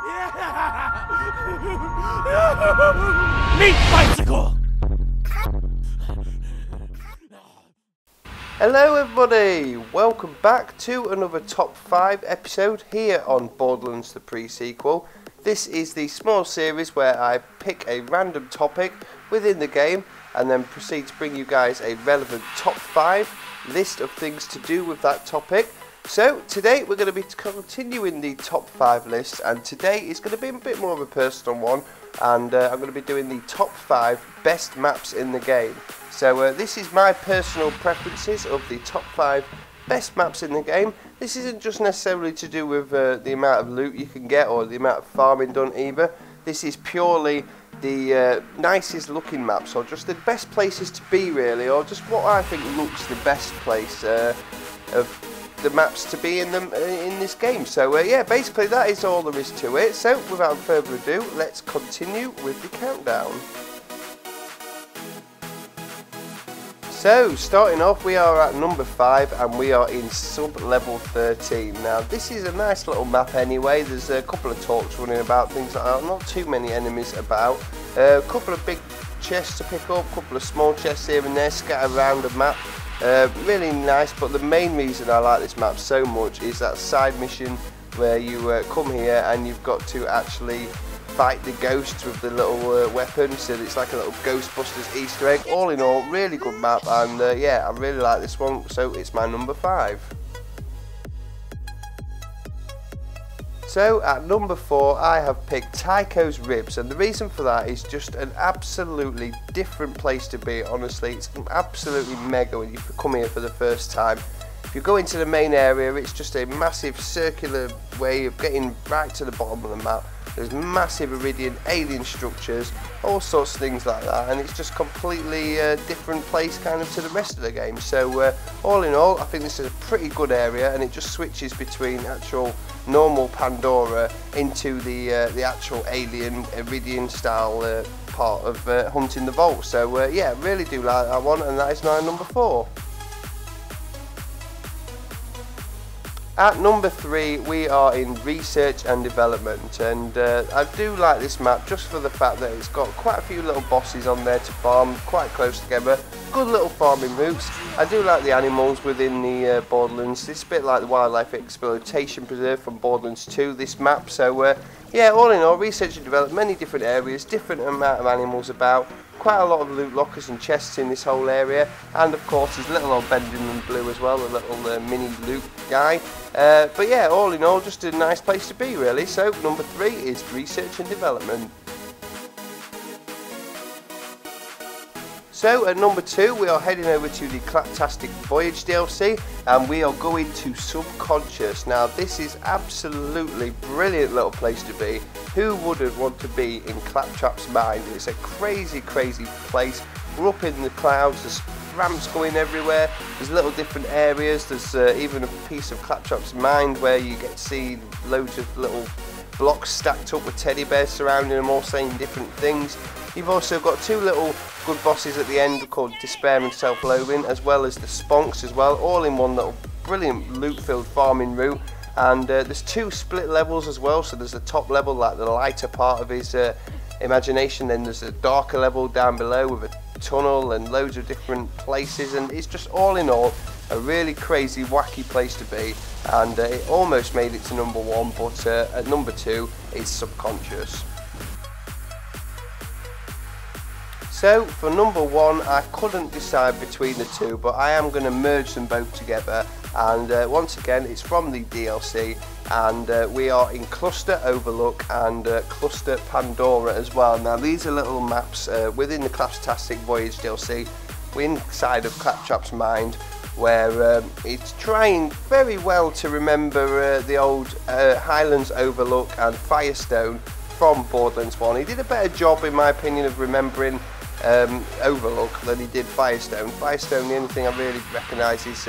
Meat bicycle! Hello everybody, welcome back to another top 5 episode here on Borderlands the pre-sequel. This is the small series where I pick a random topic within the game and then proceed to bring you guys a relevant top 5 list of things to do with that topic. So today we're going to be continuing the top 5 list and today is going to be a bit more of a personal one and uh, I'm going to be doing the top 5 best maps in the game. So uh, this is my personal preferences of the top 5 best maps in the game. This isn't just necessarily to do with uh, the amount of loot you can get or the amount of farming done either. This is purely the uh, nicest looking maps or just the best places to be really or just what I think looks the best place uh, of the maps to be in them uh, in this game. So uh, yeah, basically that is all there is to it. So without further ado, let's continue with the countdown. So, starting off, we are at number 5 and we are in sub-level 13. Now, this is a nice little map anyway. There's a couple of torks running about, things like that. Not too many enemies about. Uh, a couple of big chests to pick up, a couple of small chests here and there scattered around the map. Uh, really nice, but the main reason I like this map so much is that side mission where you uh, come here and you've got to actually fight the ghosts with the little uh, weapon so it's like a little Ghostbusters easter egg. All in all really good map and uh, yeah I really like this one so it's my number five So at number four, I have picked Tycho's Ribs, and the reason for that is just an absolutely different place to be. Honestly, it's absolutely mega when you come here for the first time. If you go into the main area, it's just a massive circular way of getting right to the bottom of the map. There's massive Eridian alien structures, all sorts of things like that, and it's just completely uh, different place kind of to the rest of the game. So uh, all in all, I think this is a pretty good area, and it just switches between actual normal Pandora into the uh, the actual alien Eridian style uh, part of uh, hunting the vault. So uh, yeah, really do like that one, and that is my number four. At number three, we are in research and development, and uh, I do like this map just for the fact that it's got quite a few little bosses on there to farm, quite close together. Good little farming routes. I do like the animals within the uh, Borderlands. It's a bit like the Wildlife Exploitation Preserve from Borderlands 2, this map. So, uh, yeah, all in all, research and development, many different areas, different amount of animals about quite a lot of loot lockers and chests in this whole area and of course there's a little old Benjamin Blue as well, a little uh, mini loot guy. Uh, but yeah, all in all just a nice place to be really. So number three is research and development. So at number two, we are heading over to the Claptastic Voyage DLC and we are going to Subconscious. Now this is absolutely brilliant little place to be. Who wouldn't want to be in Claptrap's mind? It's a crazy, crazy place. We're up in the clouds, there's ramps going everywhere, there's little different areas, there's uh, even a piece of Claptrap's mind where you get to see loads of little blocks stacked up with teddy bears surrounding them all saying different things. You've also got two little good bosses at the end called Despair and Self-Loathing, as well as the Sponks as well, all in one little brilliant loot-filled farming route. And uh, there's two split levels as well, so there's the top level, like the lighter part of his uh, imagination, then there's a darker level down below with a tunnel and loads of different places, and it's just all in all a really crazy, wacky place to be. And uh, it almost made it to number one, but uh, at number two, it's Subconscious. So for number one, I couldn't decide between the two, but I am going to merge them both together. And uh, once again, it's from the DLC, and uh, we are in Cluster Overlook and uh, Cluster Pandora as well. Now these are little maps uh, within the Claptastic Voyage DLC, we're inside of Claptrap's mind, where um, it's trying very well to remember uh, the old uh, Highlands Overlook and Firestone from Borderlands 1. He did a better job, in my opinion, of remembering um, Overlook than he did Firestone. Firestone, the only thing I really recognise is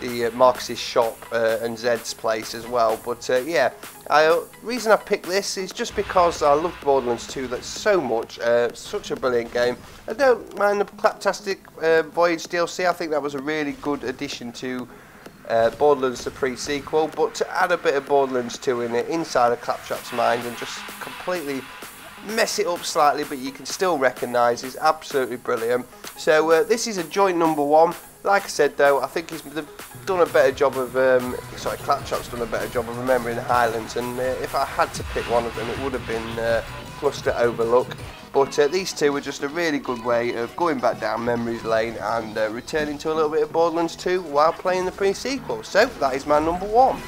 the uh, Marcus's shop uh, and Zed's place as well. But uh, yeah, I, reason I picked this is just because I love Borderlands 2 that's so much, uh, such a brilliant game. I don't mind the Claptastic uh, Voyage DLC. I think that was a really good addition to uh, Borderlands the pre-sequel, but to add a bit of Borderlands 2 in it inside of Claptrap's mind and just completely mess it up slightly, but you can still recognise is absolutely brilliant. So uh, this is a joint number one. Like I said though, I think he's done a better job of, um, sorry, Claptrap's done a better job of remembering the Highlands, and uh, if I had to pick one of them, it would have been uh, Cluster Overlook. But uh, these two were just a really good way of going back down memories lane and uh, returning to a little bit of Borderlands 2 while playing the pre-sequel. So that is my number one.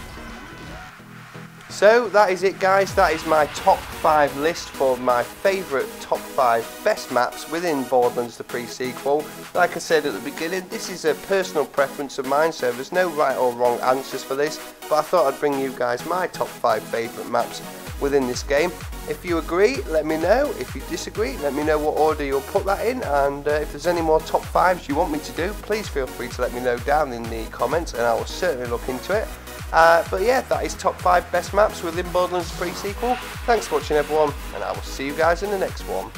So that is it guys, that is my top 5 list for my favourite top 5 best maps within Borderlands the pre-sequel. Like I said at the beginning, this is a personal preference of mine so there's no right or wrong answers for this but I thought I'd bring you guys my top 5 favourite maps within this game. If you agree, let me know. If you disagree, let me know what order you'll put that in and uh, if there's any more top 5s you want me to do, please feel free to let me know down in the comments and I will certainly look into it. Uh, but yeah, that is top 5 best maps within Borderlands pre-sequel. Thanks for watching everyone, and I will see you guys in the next one.